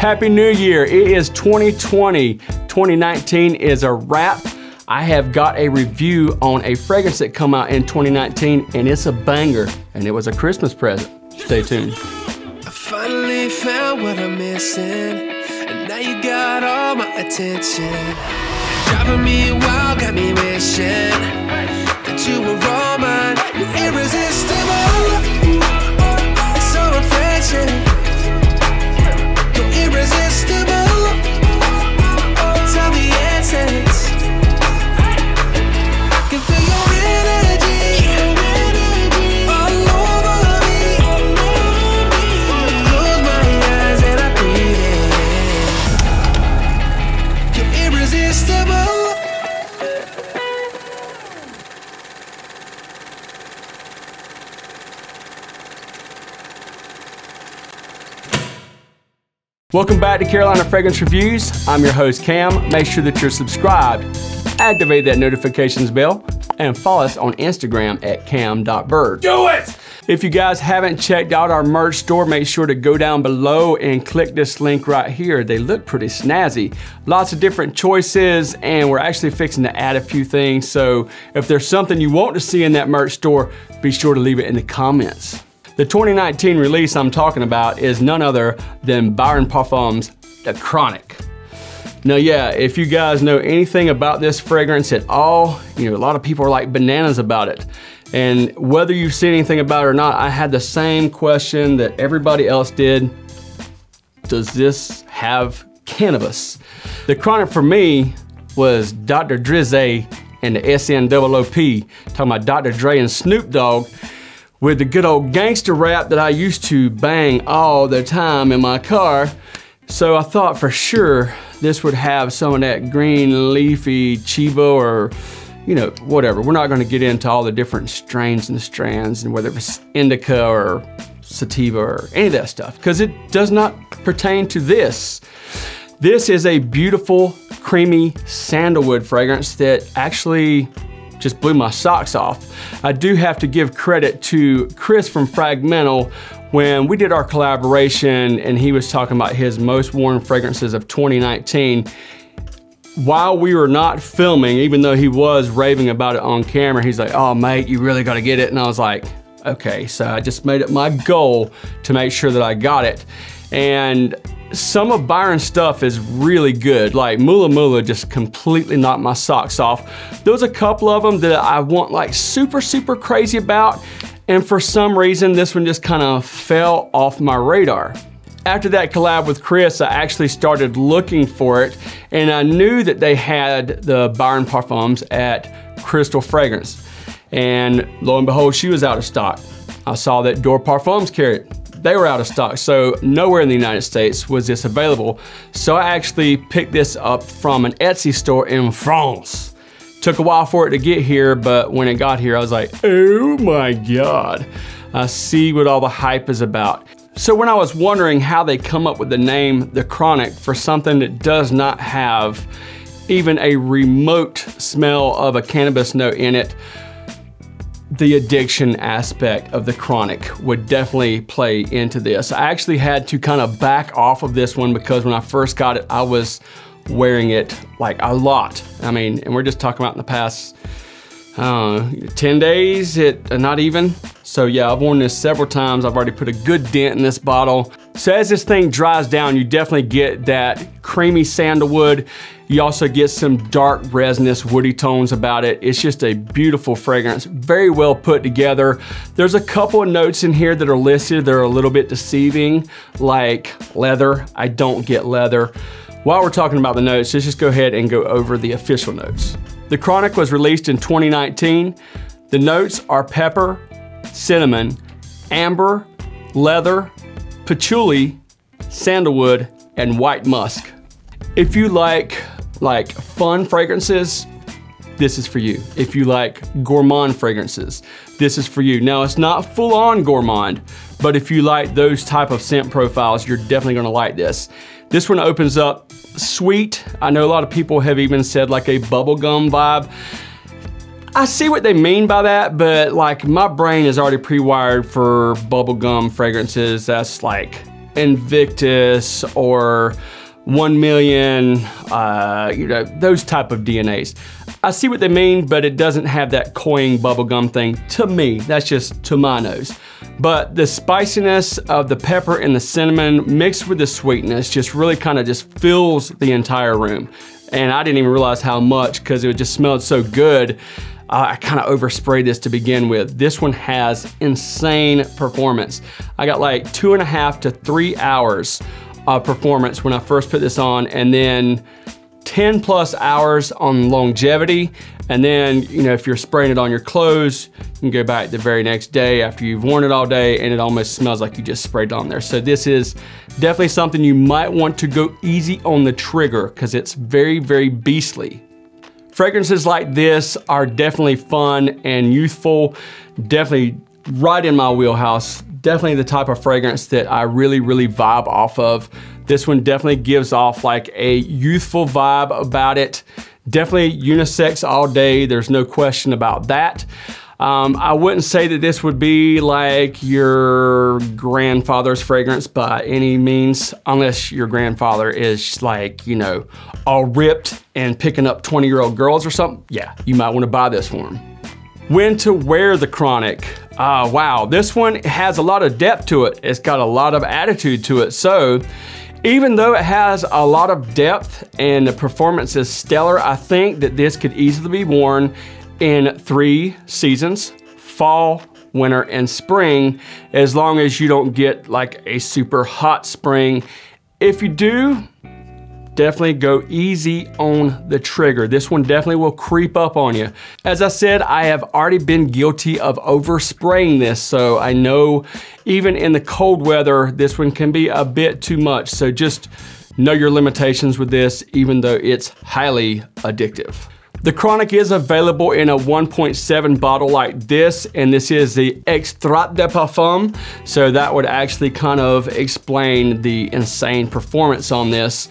Happy New Year. It is 2020. 2019 is a wrap. I have got a review on a fragrance that come out in 2019 and it's a banger and it was a Christmas present. Stay tuned. I finally found what I'm missing And now you got all my attention Driving me wild, got me wishing That you were all mine You're irresistible So refreshing Welcome back to Carolina Fragrance Reviews. I'm your host Cam. Make sure that you're subscribed, activate that notifications bell, and follow us on Instagram at cam.byrd. Do it! If you guys haven't checked out our merch store, make sure to go down below and click this link right here. They look pretty snazzy. Lots of different choices, and we're actually fixing to add a few things. So if there's something you want to see in that merch store, be sure to leave it in the comments. The 2019 release I'm talking about is none other than Byron Parfums The Chronic. Now, yeah, if you guys know anything about this fragrance at all, you know, a lot of people are like bananas about it. And whether you've seen anything about it or not, I had the same question that everybody else did. Does this have cannabis? The chronic for me was Dr. Drizzy and the SNOOP, talking about Dr. Dre and Snoop Dogg with the good old gangster rap that I used to bang all the time in my car. So I thought for sure this would have some of that green leafy chivo or you know, whatever. We're not gonna get into all the different strains and strands and whether it's indica or sativa or any of that stuff, because it does not pertain to this. This is a beautiful, creamy sandalwood fragrance that actually just blew my socks off. I do have to give credit to Chris from Fragmental when we did our collaboration and he was talking about his most worn fragrances of 2019 while we were not filming, even though he was raving about it on camera, he's like, oh mate, you really gotta get it. And I was like, okay. So I just made it my goal to make sure that I got it. And some of Byron's stuff is really good. Like Mula Mula just completely knocked my socks off. There's a couple of them that I want like super, super crazy about. And for some reason, this one just kind of fell off my radar. After that collab with Chris, I actually started looking for it and I knew that they had the Byron Parfums at Crystal Fragrance. And lo and behold, she was out of stock. I saw that Door Parfums carried it. They were out of stock, so nowhere in the United States was this available. So I actually picked this up from an Etsy store in France. Took a while for it to get here, but when it got here, I was like, oh my God. I see what all the hype is about. So when I was wondering how they come up with the name The Chronic for something that does not have even a remote smell of a cannabis note in it, the addiction aspect of the chronic would definitely play into this. I actually had to kind of back off of this one because when I first got it, I was wearing it like a lot. I mean, and we're just talking about in the past, uh, 10 days, it, uh, not even. So yeah, I've worn this several times. I've already put a good dent in this bottle. So as this thing dries down, you definitely get that creamy sandalwood. You also get some dark resinous woody tones about it. It's just a beautiful fragrance, very well put together. There's a couple of notes in here that are listed that are a little bit deceiving, like leather. I don't get leather. While we're talking about the notes, let's just go ahead and go over the official notes. The Chronic was released in 2019. The notes are pepper, cinnamon, amber, leather, patchouli, sandalwood, and white musk. If you like like fun fragrances, this is for you. If you like gourmand fragrances, this is for you. Now it's not full on gourmand, but if you like those type of scent profiles, you're definitely gonna like this. This one opens up sweet. I know a lot of people have even said like a bubblegum vibe. I see what they mean by that, but like my brain is already pre-wired for bubblegum fragrances. That's like Invictus or 1 million, uh, you know, those type of DNAs. I see what they mean, but it doesn't have that cloying bubblegum thing to me. That's just to my nose. But the spiciness of the pepper and the cinnamon mixed with the sweetness just really kind of just fills the entire room. And I didn't even realize how much because it just smelled so good. Uh, I kind of oversprayed this to begin with. This one has insane performance. I got like two and a half to three hours of performance when I first put this on and then 10 plus hours on longevity. And then, you know, if you're spraying it on your clothes, you can go back the very next day after you've worn it all day and it almost smells like you just sprayed on there. So this is definitely something you might want to go easy on the trigger because it's very, very beastly. Fragrances like this are definitely fun and youthful, definitely right in my wheelhouse. Definitely the type of fragrance that I really, really vibe off of. This one definitely gives off like a youthful vibe about it. Definitely unisex all day, there's no question about that. Um, I wouldn't say that this would be like your grandfather's fragrance by any means, unless your grandfather is like, you know, all ripped and picking up 20 year old girls or something. Yeah, you might wanna buy this for him. When to wear the Chronic. Uh, wow, this one has a lot of depth to it. It's got a lot of attitude to it. So even though it has a lot of depth and the performance is stellar, I think that this could easily be worn in three seasons, fall, winter, and spring, as long as you don't get like a super hot spring. If you do, definitely go easy on the trigger. This one definitely will creep up on you. As I said, I have already been guilty of overspraying this, so I know even in the cold weather, this one can be a bit too much. So just know your limitations with this, even though it's highly addictive. The Chronic is available in a 1.7 bottle like this, and this is the Extrait de Parfum, so that would actually kind of explain the insane performance on this.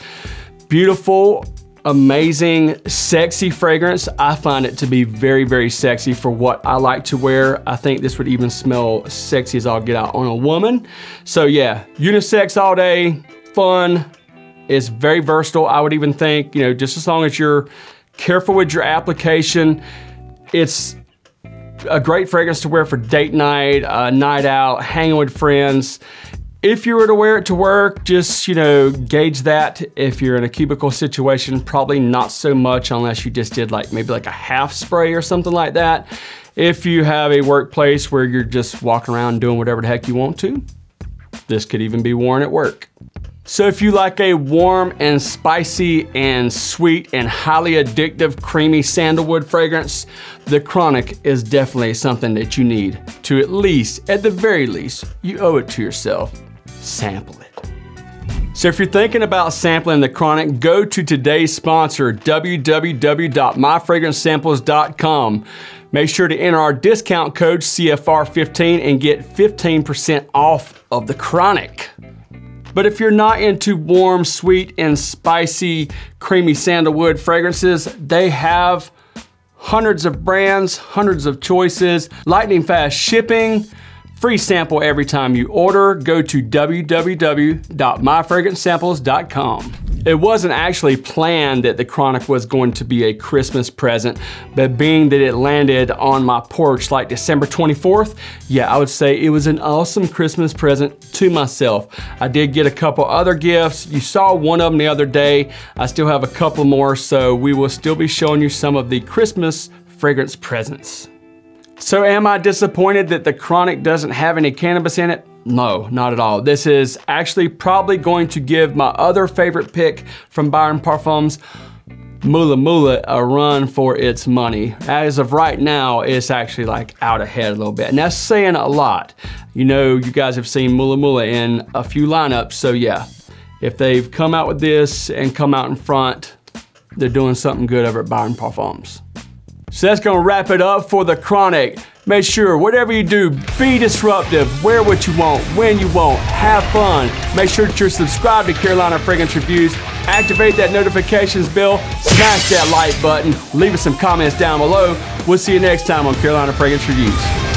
Beautiful, amazing, sexy fragrance. I find it to be very, very sexy for what I like to wear. I think this would even smell sexy as I'll get out on a woman. So yeah, unisex all day, fun. It's very versatile. I would even think, you know, just as long as you're careful with your application. It's a great fragrance to wear for date night, uh, night out, hanging with friends. If you were to wear it to work, just, you know, gauge that. If you're in a cubicle situation, probably not so much unless you just did like maybe like a half spray or something like that. If you have a workplace where you're just walking around doing whatever the heck you want to, this could even be worn at work. So if you like a warm and spicy and sweet and highly addictive creamy sandalwood fragrance, the Chronic is definitely something that you need to at least, at the very least, you owe it to yourself, sample it. So if you're thinking about sampling the Chronic, go to today's sponsor, www.myfragrancesamples.com. Make sure to enter our discount code CFR15 and get 15% off of the Chronic. But if you're not into warm, sweet, and spicy, creamy sandalwood fragrances, they have hundreds of brands, hundreds of choices, lightning fast shipping, free sample every time you order. Go to www.myfragrancesamples.com. It wasn't actually planned that the Chronic was going to be a Christmas present, but being that it landed on my porch like December 24th, yeah, I would say it was an awesome Christmas present to myself. I did get a couple other gifts. You saw one of them the other day. I still have a couple more, so we will still be showing you some of the Christmas fragrance presents. So am I disappointed that the Chronic doesn't have any cannabis in it? No, not at all. This is actually probably going to give my other favorite pick from Byron Parfums, Mula Mula, a run for its money. As of right now, it's actually like out ahead a little bit. And that's saying a lot. You know, you guys have seen Mula Mula in a few lineups, so yeah. If they've come out with this and come out in front, they're doing something good over at Byron Parfums. So that's gonna wrap it up for the Chronic. Make sure, whatever you do, be disruptive, wear what you want, when you want, have fun. Make sure that you're subscribed to Carolina Fragrance Reviews, activate that notifications bell, smash that like button, leave us some comments down below. We'll see you next time on Carolina Fragrance Reviews.